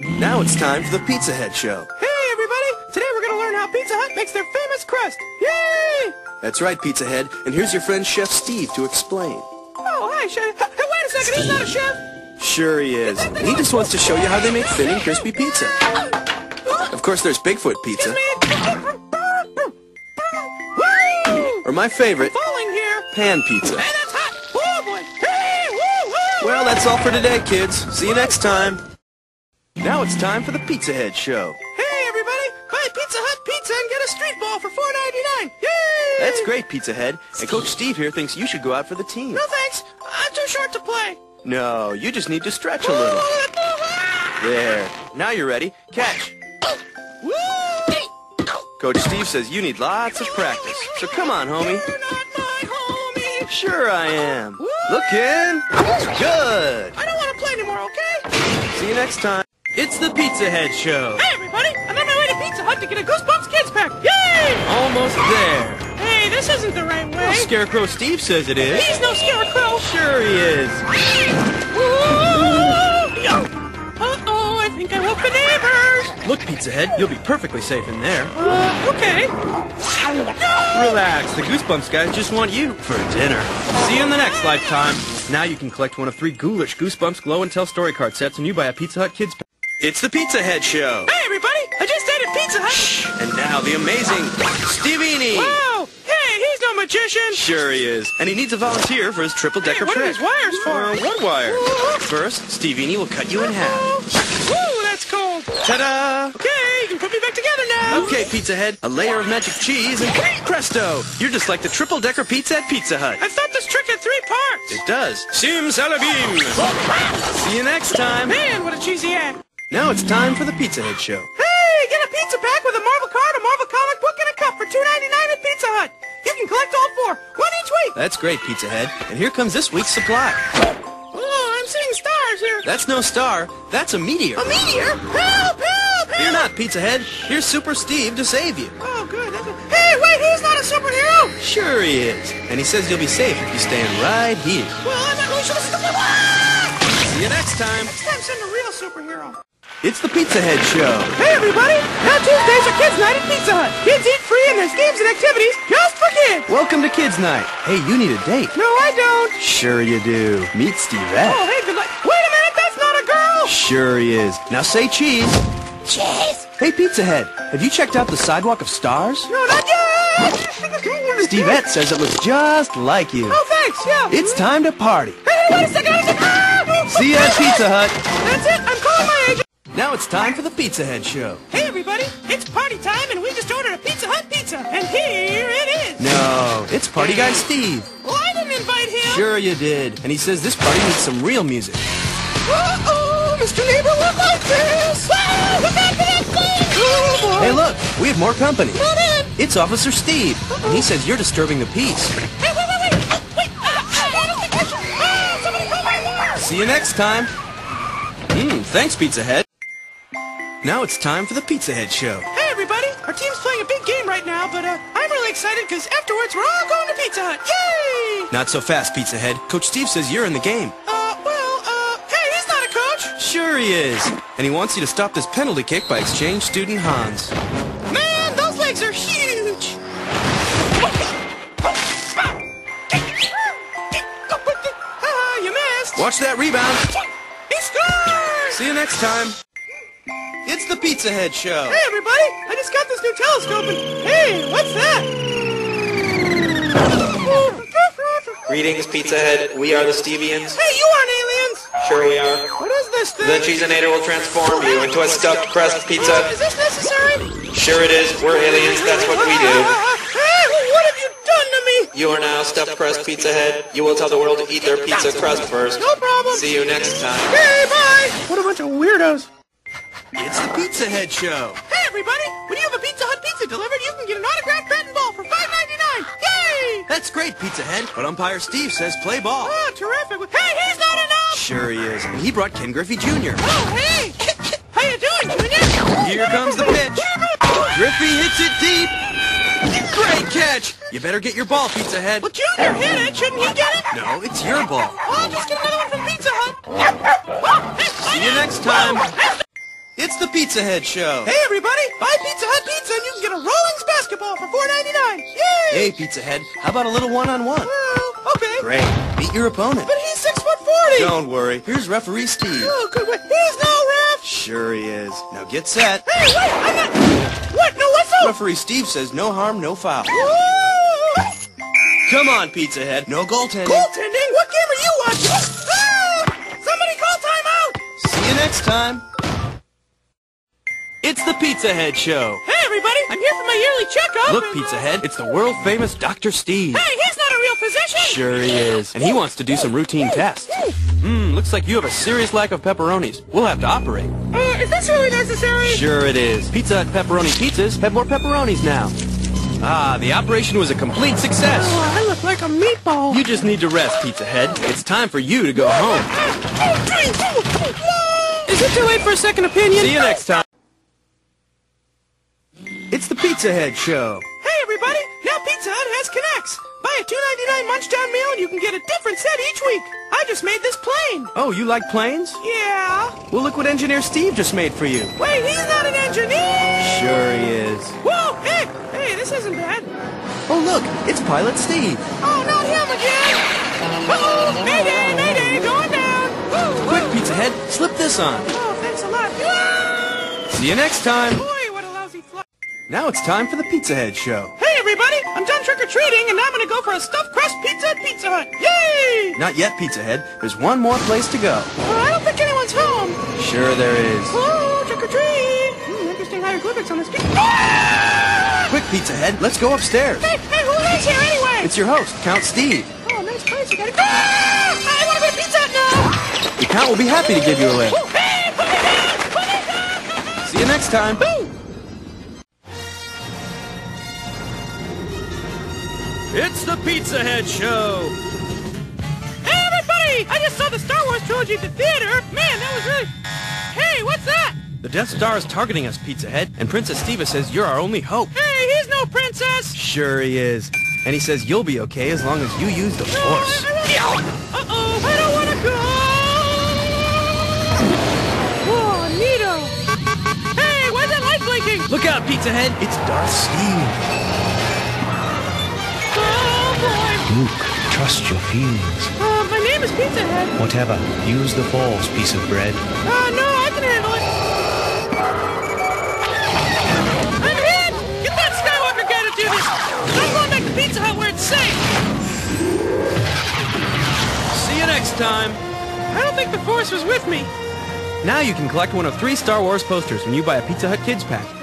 Now it's time for the Pizza Head Show. Hey, everybody! Today we're going to learn how Pizza Hut makes their famous crust. Yay! That's right, Pizza Head. And here's your friend Chef Steve to explain. Oh, hi, Chef. Hey, wait a second. He's not a chef. Sure he is. And he just wants to show you how they make thin and crispy pizza. Of course, there's Bigfoot Pizza. Or my favorite, Falling here. Pan Pizza. Hey, that's hot. Oh, boy. Hey, woo, woo. Well, that's all for today, kids. See you next time. Now it's time for the Pizza Head Show. Hey, everybody. Buy Pizza Hut pizza and get a street ball for $4.99. Yay! That's great, Pizza Head. And Coach Steve here thinks you should go out for the team. No, thanks. I'm too short to play. No, you just need to stretch a little. There. Now you're ready. Catch. Coach Steve says you need lots of practice. So come on, homie. You're not my homie. Sure I am. Look in. Good. I don't want to play anymore, okay? See you next time. It's the Pizza Head Show. Hey, everybody! I'm on my way to Pizza Hut to get a Goosebumps Kids Pack. Yay! Almost there. Hey, this isn't the right way. Well, Scarecrow Steve says it is. He's no scarecrow. Sure he is. Uh-oh, I think I woke the neighbors. Look, Pizza Head, you'll be perfectly safe in there. Uh, okay. Relax, the Goosebumps guys just want you for dinner. See you in the next lifetime. Now you can collect one of three ghoulish Goosebumps Glow and Tell story card sets when you buy a Pizza Hut Kids pack. It's the Pizza Head Show. Hey, everybody! I just ate at Pizza Hut. Shh. And now the amazing Stevini. Wow! Hey, he's no magician. Sure he is. And he needs a volunteer for his triple decker Hey, what are trick. these wires for? Uh, what wire? First, Stevini will cut you in half. Woo, that's cold. Ta-da! Okay, you can put me back together now. Okay, Pizza Head, a layer of magic cheese and presto! You're just like the triple decker pizza at Pizza Hut. I thought this trick had three parts. It does. Sim salabim. See you next time. Man, what a cheesy act. Now it's time for the Pizza Head Show. Hey, get a pizza pack with a Marvel card, a Marvel comic book, and a cup for $2.99 at Pizza Hut. You can collect all four, one each week. That's great, Pizza Head. And here comes this week's supply. Oh, I'm seeing stars here. That's no star, that's a meteor. A meteor? Help, help, help. Fear not, Pizza Head. Here's Super Steve to save you. Oh, good. That's a- Hey, wait, he's not a superhero. Sure he is. And he says you'll be safe if you stand right here. Well, I'm not really sure this is the... Ah! See you next time. Next time, send a real superhero. It's the Pizza Head Show. Hey, everybody. Now Tuesdays are Kids Night at Pizza Hut. Kids eat free and there's games and activities just for kids. Welcome to Kids Night. Hey, you need a date. No, I don't. Sure you do. Meet Stevette. Oh, hey, good luck. Wait a minute, that's not a girl. Sure he is. Now say cheese. Cheese. Hey, Pizza Head, have you checked out the sidewalk of stars? No, not yet. Stevette says it looks just like you. Oh, thanks, yeah. It's time to party. Hey, wait a second. Wait a second. Ah! See you at Pizza Hut. That's it. I'm calling my agent. Now it's time for the Pizza Head Show. Hey, everybody. It's party time, and we just ordered a Pizza Hut pizza. And here it is. No, it's Party Guy Steve. Well, I didn't invite him. Sure you did. And he says this party needs some real music. Uh-oh, Mr. Neighbor, look like this. Look out for that. Oh. Hey, look, we have more company. Come in. It's Officer Steve, and he says you're disturbing the peace. Hey, wait, wait, wait. Oh, wait. Ah, ah, that is the picture. Ah, somebody call my alarm. See you next time. Hmm, thanks, Pizza Head. Now it's time for the Pizza Head Show. Hey, everybody. Our team's playing a big game right now, but uh, I'm really excited because afterwards we're all going to Pizza Hut. Yay! Not so fast, Pizza Head. Coach Steve says you're in the game. Uh, well, uh, hey, he's not a coach. Sure he is. And he wants you to stop this penalty kick by exchange student Hans. Man, those legs are huge. You missed. Watch that rebound. He scored! See you next time. It's the Pizza Head Show. Hey, everybody! I just got this new telescope and... Hey, what's that? Greetings, Pizza Head. We are the Stevians. Hey, you aren't aliens! Sure we are. What is this thing? The Cheeseinator will transform you into a stuffed crust pizza. Is this necessary? Sure it is. We're aliens. That's what we do. Hey, what have you done to me? You are now stuffed crust Pizza Head. You will tell the world to eat their pizza crust first. No problem. See you next time. Hey, bye! What a bunch of weirdos. It's the Pizza Head Show. Hey, everybody! When you have a Pizza Hut pizza delivered, you can get an autographed bat and ball for $5.99. Yay! That's great, Pizza Head. But umpire Steve says play ball. Oh, terrific. Hey, he's not enough! Sure he is. And he brought Ken Griffey Jr. Oh, hey! How you doing, Junior? Here comes the pitch. Griffey hits it deep. Great catch. You better get your ball, Pizza Head. Well, Junior hit it. Shouldn't he get it? No, it's your ball. Well, I'll just get another one from Pizza Hut. Oh, See you next time. Oh, It's the Pizza Head Show. Hey, everybody! Buy Pizza Hut pizza and you can get a Rawlings basketball for $4.99. Yay! Hey, Pizza Head, how about a little one-on-one? Well, okay. Great. Beat your opponent. But he's six foot forty. Don't worry. Here's referee Steve. Oh, good. Wait, he's no ref. Sure he is. Now get set. Hey, wait! I'm not. What? No whistle. Referee Steve says no harm, no foul. Woo! Come on, Pizza Head. No goaltending. Goaltending? What game are you watching? Ah! Somebody call timeout! See you next time. It's the Pizza Head Show. Hey, everybody! I'm here for my yearly checkup. Look, Pizza uh, Head, it's the world-famous Dr. Steve. Hey, he's not a real physician. Sure he is. And he wants to do some routine tests. Hmm, looks like you have a serious lack of pepperonis. We'll have to operate. Uh, is this really necessary? Sure it is. Pizza Hut pepperoni pizzas have more pepperonis now. Ah, the operation was a complete success. Oh, I look like a meatball. You just need to rest, Pizza Head. It's time for you to go home. Is it too late for a second opinion? See you next time. The Pizza Head Show. Hey, everybody! Now Pizza Hut has K'NEX. Buy a $2.99 Munchdown meal and you can get a different set each week. I just made this plane. Oh, you like planes? Yeah. Well, look what engineer Steve just made for you. Wait, he's not an engineer. Sure he is. Whoa, hey, hey, this isn't bad. Oh, look, it's Pilot Steve. Oh, not him again. Uh-oh, mayday, mayday, going down. Woo, woo. Quick, Pizza Head, slip this on. Oh, thanks a lot. Ah! See you next time. Boy, Now it's time for the Pizza Head Show. Hey, everybody, I'm done trick-or-treating, and now I'm gonna go for a stuffed crust pizza at Pizza Hut. Yay! Not yet, Pizza Head. There's one more place to go. Well, I don't think anyone's home. Sure there is. Oh, trick-or-treat. Hmm, interesting hieroglyphics on this pizza. Ah! Quick, Pizza Head, let's go upstairs. Hey, hey, who lives here anyway? It's your host, Count Steve. Oh, nice place. You got it. Ah! I want to go to Pizza Hut now. The Count will be happy to give you a lift. Oh, hey, put me down, put me down. See you next time. Boo! It's the Pizza Head Show. Hey, everybody! I just saw the Star Wars trilogy at the theater. Man, that was really... Hey, what's that? The Death Star is targeting us, Pizza Head, and Princess Steva says you're our only hope. Hey, he's no princess. Sure he is. And he says you'll be okay as long as you use the Force. Uh-oh, I don't want to go. Whoa, neato. Hey, why's that light blinking? Look out, Pizza Head. It's Darth Steve. Oh. Luke, trust your feelings. Uh, my name is Pizza Head. Whatever, use the force, piece of bread. Uh, no, I can handle it. I'm hit! Get that Skywalker guy to do this! I'm going back to Pizza Hut where it's safe! See you next time. I don't think the Force was with me. Now you can collect one of three Star Wars posters when you buy a Pizza Hut Kids pack.